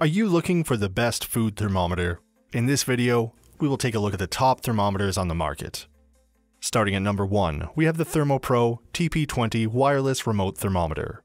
Are you looking for the best food thermometer? In this video, we will take a look at the top thermometers on the market. Starting at number 1, we have the ThermoPro TP20 Wireless Remote Thermometer.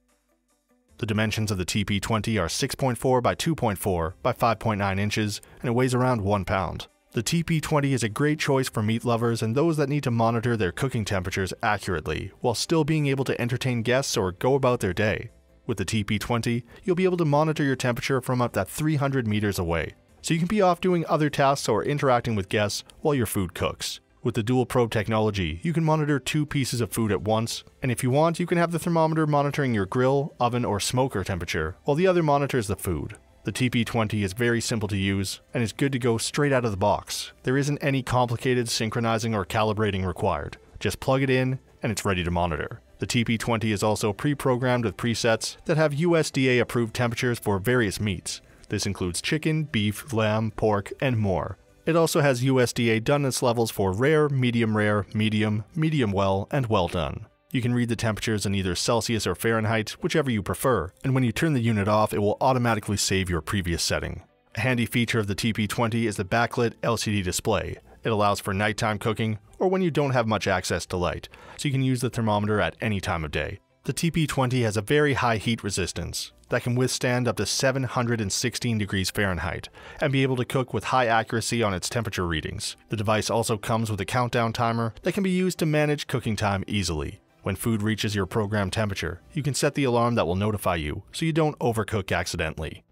The dimensions of the TP20 are 6.4 by 2.4 by 5.9 inches and it weighs around 1 pound. The TP20 is a great choice for meat lovers and those that need to monitor their cooking temperatures accurately while still being able to entertain guests or go about their day. With the TP20, you'll be able to monitor your temperature from up to 300 meters away, so you can be off doing other tasks or interacting with guests while your food cooks. With the dual probe technology, you can monitor two pieces of food at once, and if you want, you can have the thermometer monitoring your grill, oven, or smoker temperature, while the other monitors the food. The TP20 is very simple to use, and is good to go straight out of the box. There isn't any complicated synchronizing or calibrating required. Just plug it in, and it's ready to monitor. The TP20 is also pre-programmed with presets that have USDA approved temperatures for various meats. This includes chicken, beef, lamb, pork, and more. It also has USDA doneness levels for rare, medium rare, medium, medium well, and well done. You can read the temperatures in either Celsius or Fahrenheit, whichever you prefer, and when you turn the unit off, it will automatically save your previous setting. A handy feature of the TP20 is the backlit LCD display. It allows for nighttime cooking, or when you don't have much access to light, so you can use the thermometer at any time of day. The TP20 has a very high heat resistance that can withstand up to 716 degrees Fahrenheit and be able to cook with high accuracy on its temperature readings. The device also comes with a countdown timer that can be used to manage cooking time easily. When food reaches your program temperature, you can set the alarm that will notify you so you don't overcook accidentally.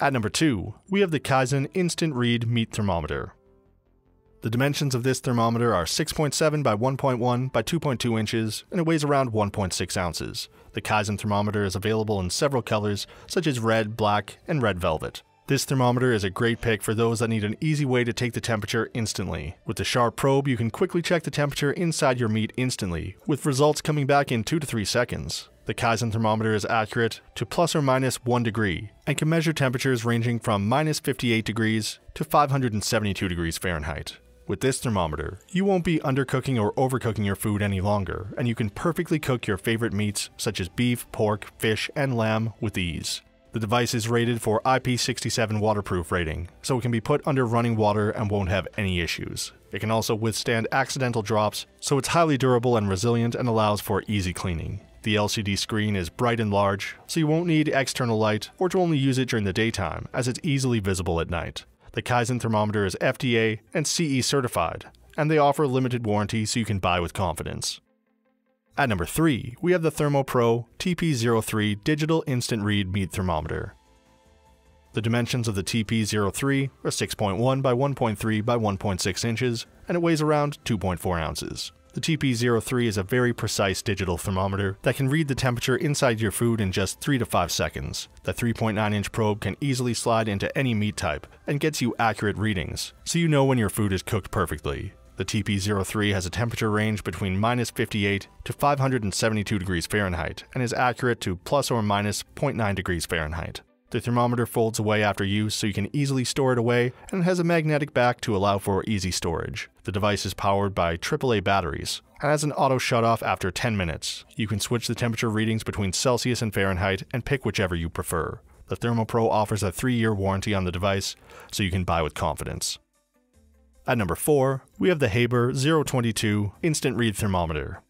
At number 2, we have the Kizen Instant Read Meat Thermometer. The dimensions of this thermometer are 6.7 by 1.1 by 2.2 inches, and it weighs around 1.6 ounces. The Kizen thermometer is available in several colors, such as red, black, and red velvet. This thermometer is a great pick for those that need an easy way to take the temperature instantly. With the sharp probe, you can quickly check the temperature inside your meat instantly, with results coming back in 2 to 3 seconds. The Kizen thermometer is accurate to plus or minus 1 degree and can measure temperatures ranging from minus 58 degrees to 572 degrees Fahrenheit. With this thermometer, you won't be undercooking or overcooking your food any longer, and you can perfectly cook your favorite meats such as beef, pork, fish, and lamb with ease. The device is rated for IP67 waterproof rating, so it can be put under running water and won't have any issues. It can also withstand accidental drops, so it's highly durable and resilient and allows for easy cleaning. The LCD screen is bright and large, so you won't need external light or to only use it during the daytime, as it's easily visible at night. The Kizen thermometer is FDA and CE certified, and they offer limited warranty so you can buy with confidence. At number 3, we have the ThermoPro TP03 Digital Instant Read Meat Thermometer. The dimensions of the TP03 are 6.1 by 1.3 by 1.6 inches, and it weighs around 2.4 ounces. The TP03 is a very precise digital thermometer that can read the temperature inside your food in just 3 to 5 seconds. The 3.9 inch probe can easily slide into any meat type and gets you accurate readings, so you know when your food is cooked perfectly. The TP03 has a temperature range between minus 58 to 572 degrees Fahrenheit and is accurate to plus or minus 0.9 degrees Fahrenheit. The thermometer folds away after use so you can easily store it away and it has a magnetic back to allow for easy storage. The device is powered by AAA batteries and has an auto shut-off after 10 minutes. You can switch the temperature readings between Celsius and Fahrenheit and pick whichever you prefer. The ThermoPro offers a 3-year warranty on the device, so you can buy with confidence. At number 4, we have the Habor 022 Instant Read Thermometer.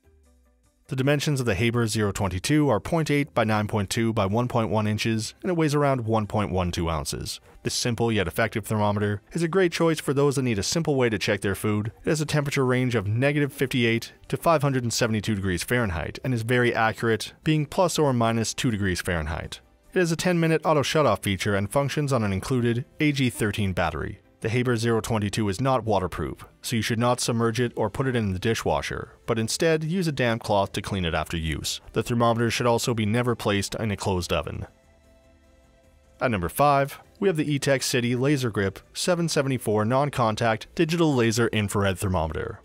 The dimensions of the Habor 022 are 0.8 by 9.2 by 1.1 inches and it weighs around 1.12 ounces. This simple yet effective thermometer is a great choice for those that need a simple way to check their food. It has a temperature range of negative 58 to 572 degrees Fahrenheit and is very accurate, being plus or minus 2 degrees Fahrenheit. It has a 10 minute auto shutoff feature and functions on an included AG13 battery. The Habor 022 is not waterproof, so you should not submerge it or put it in the dishwasher, but instead use a damp cloth to clean it after use. The thermometer should also be never placed in a closed oven. At number 5, we have the Etekcity Laser Grip 774 Non-Contact Digital Laser Infrared Thermometer.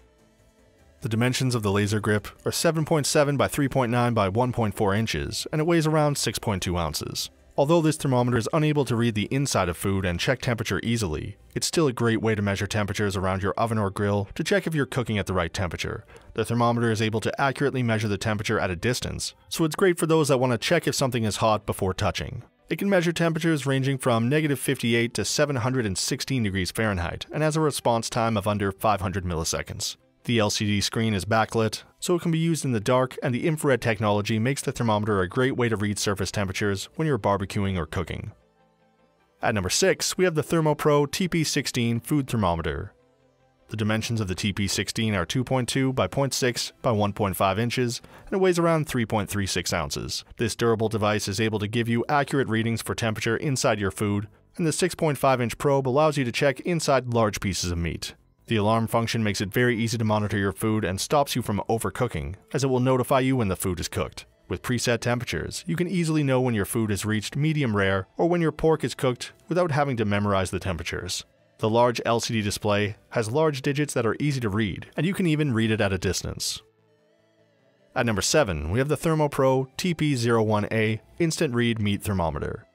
The dimensions of the laser grip are 7.7 by 3.9 by 1.4 inches, and it weighs around 6.2 ounces. Although this thermometer is unable to read the inside of food and check temperature easily, it's still a great way to measure temperatures around your oven or grill to check if you're cooking at the right temperature. The thermometer is able to accurately measure the temperature at a distance, so it's great for those that want to check if something is hot before touching. It can measure temperatures ranging from negative 58 to 716 degrees Fahrenheit and has a response time of under 500 milliseconds. The LCD screen is backlit, so it can be used in the dark, and the infrared technology makes the thermometer a great way to read surface temperatures when you're barbecuing or cooking. At number 6, we have the ThermoPro TP16 Food Thermometer. The dimensions of the TP16 are 2.2 by 0.6 by 1.5 inches, and it weighs around 3.36 ounces. This durable device is able to give you accurate readings for temperature inside your food, and the 6.5 inch probe allows you to check inside large pieces of meat. The alarm function makes it very easy to monitor your food and stops you from overcooking, as it will notify you when the food is cooked. With preset temperatures, you can easily know when your food has reached medium rare or when your pork is cooked without having to memorize the temperatures. The large LCD display has large digits that are easy to read, and you can even read it at a distance. At number 7, we have the ThermoPro TP01A Instant Read Meat Thermometer.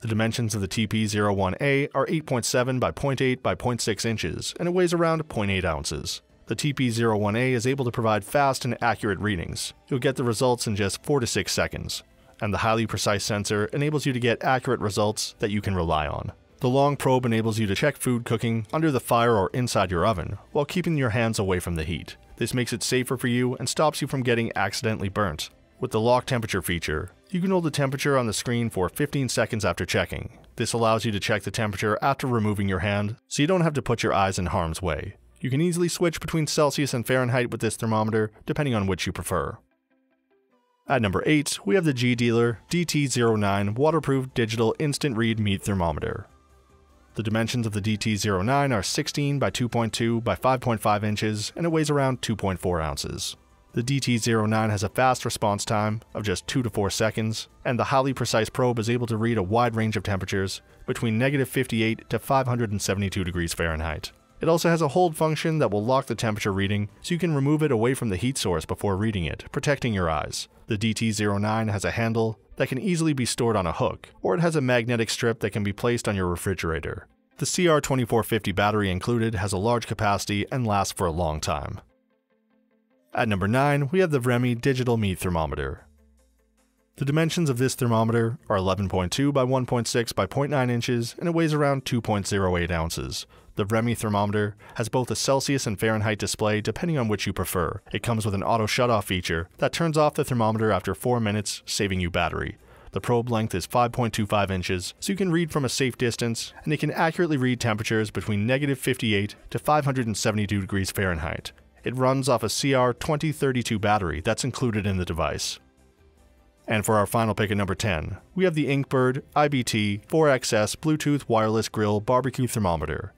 The dimensions of the TP01A are 8.7 by 0.8 by 0.6 inches, and it weighs around 0.8 ounces. The TP01A is able to provide fast and accurate readings. You'll get the results in just 4 to 6 seconds, and the highly precise sensor enables you to get accurate results that you can rely on. The long probe enables you to check food cooking under the fire or inside your oven, while keeping your hands away from the heat. This makes it safer for you and stops you from getting accidentally burnt. With the lock temperature feature, you can hold the temperature on the screen for 15 seconds after checking. This allows you to check the temperature after removing your hand, so you don't have to put your eyes in harm's way. You can easily switch between Celsius and Fahrenheit with this thermometer, depending on which you prefer. At number 8, we have the G-Dealer DT09 Waterproof Digital Instant Read Meat Thermometer. The dimensions of the DT09 are 16 by 2.2 by 5.5 inches and it weighs around 2.4 ounces. The DT09 has a fast response time of just 2 to 4 seconds, and the highly precise probe is able to read a wide range of temperatures between negative 58 to 572 degrees Fahrenheit. It also has a hold function that will lock the temperature reading so you can remove it away from the heat source before reading it, protecting your eyes. The DT09 has a handle that can easily be stored on a hook, or it has a magnetic strip that can be placed on your refrigerator. The CR2450 battery included has a large capacity and lasts for a long time. At number 9, we have the Vremi Digital Meat Thermometer. The dimensions of this thermometer are 11.2 by 1.6 by 0.9 inches and it weighs around 2.08 ounces. The Vremi thermometer has both a Celsius and Fahrenheit display depending on which you prefer. It comes with an auto shutoff feature that turns off the thermometer after 4 minutes, saving you battery. The probe length is 5.25 inches, so you can read from a safe distance, and it can accurately read temperatures between negative 58 to 572 degrees Fahrenheit. It runs off a CR2032 battery that's included in the device. And for our final pick at number 10, we have the Inkbird IBT 4XS Bluetooth Wireless Grill Barbecue Thermometer.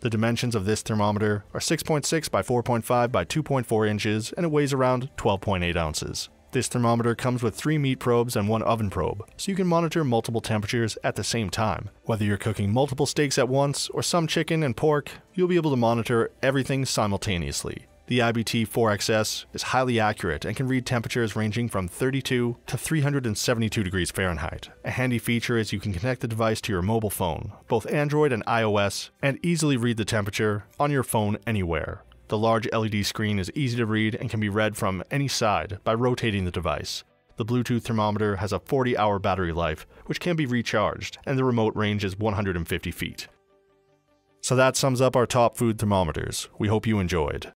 The dimensions of this thermometer are 6.6 by 4.5 by 2.4 inches and it weighs around 12.8 ounces. This thermometer comes with three meat probes and one oven probe, so you can monitor multiple temperatures at the same time. Whether you're cooking multiple steaks at once or some chicken and pork, you'll be able to monitor everything simultaneously. The IBT 4XS is highly accurate and can read temperatures ranging from 32 to 372 degrees Fahrenheit. A handy feature is you can connect the device to your mobile phone, both Android and iOS, and easily read the temperature on your phone anywhere. The large LED screen is easy to read and can be read from any side by rotating the device. The Bluetooth thermometer has a 40 hour battery life, which can be recharged, and the remote range is 150 feet. So that sums up our top food thermometers. We hope you enjoyed.